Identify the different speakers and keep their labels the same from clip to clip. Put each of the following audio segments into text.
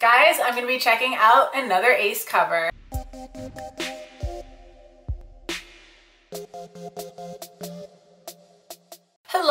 Speaker 1: Guys, I'm to be checking out another A.C.E. cover.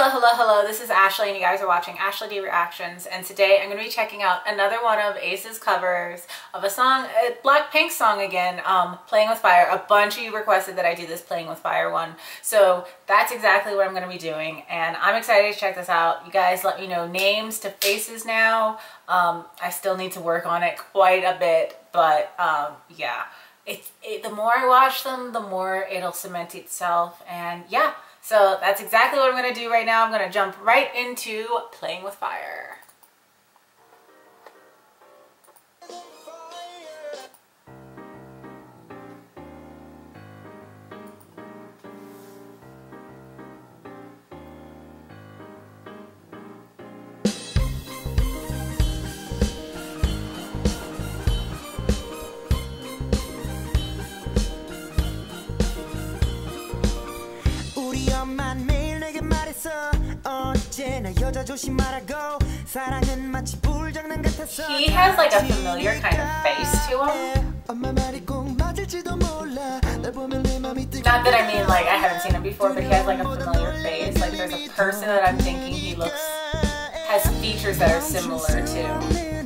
Speaker 1: Hello, hello, hello. This is Ashley and you guys are watching Ashley D Reactions and today I'm going to be checking out another one of A.C.E.'s covers of a song, a Blackpink song again, um, Playing with Fire. A bunch of you requested that I do this Playing with Fire one. So that's exactly what I'm going to be doing and I'm excited to check this out. You guys let me know names to faces now. Um, I still need to work on it quite a bit, but um, yeah. It's, it, the more I watch them, the more it'll cement itself and yeah. So that's exactly what I'm to do right now. I'm to jump right into playing with fire. He has like a familiar kind of face to him. Not that I mean like I haven't seen him before, but he has like a familiar face. Like there's a person that I'm thinking he looks has features that are similar to.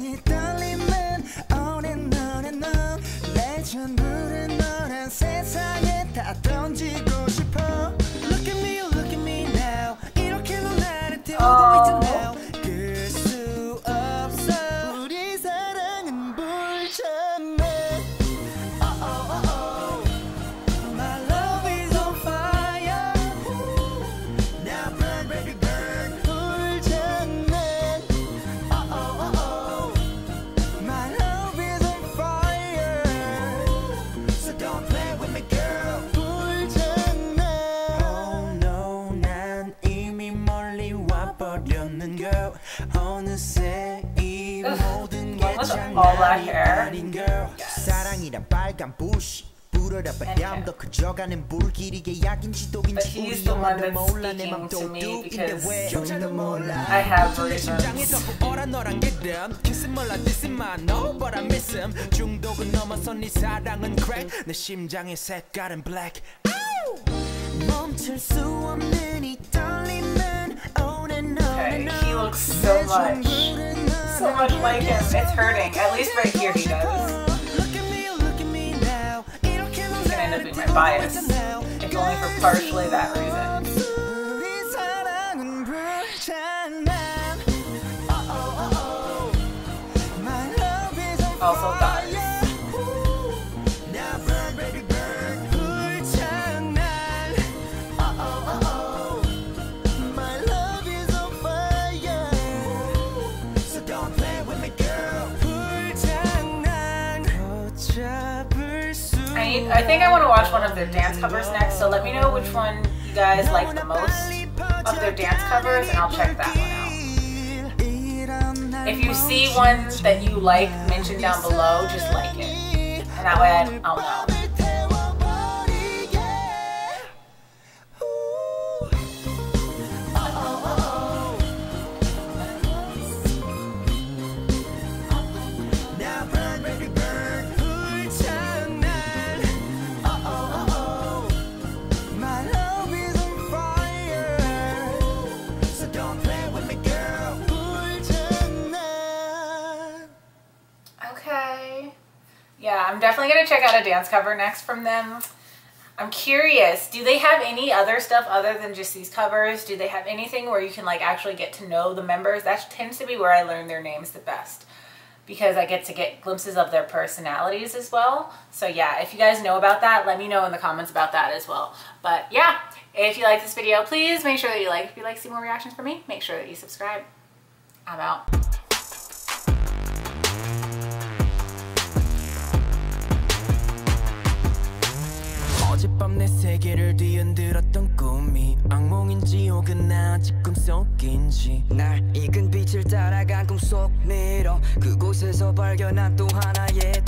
Speaker 1: all that hair. Yes. But he's the one that's speaking to me because I have reasons. Okay, he looks so much so much like him. It's hurting. At least right here he does. He's gonna end up being my bias. If only for partially that reason. Also guys. I think I want to watch one of their dance covers next, so let me know which one you guys like the most of their dance covers, and I'll check that one out. If you see one that you like mentioned down below, just like it. And that way I'll know. Definitely going to check out a dance cover next from them. I'm curious, do they have any other stuff other than just these covers? Do they have anything where you can like actually get to know the members? That tends to be where I learn their names the best because I get to get glimpses of their personalities as well. So yeah, if you guys know about that, let me know in the comments about that as well. But yeah, if you like this video, please make sure that you like. If you like to see more reactions from me, make sure that you subscribe. I'm out. 혹은 아직 꿈속인지. 날 익은 빛을 따라간 꿈속 미러 그곳에서 발견한 또 하나의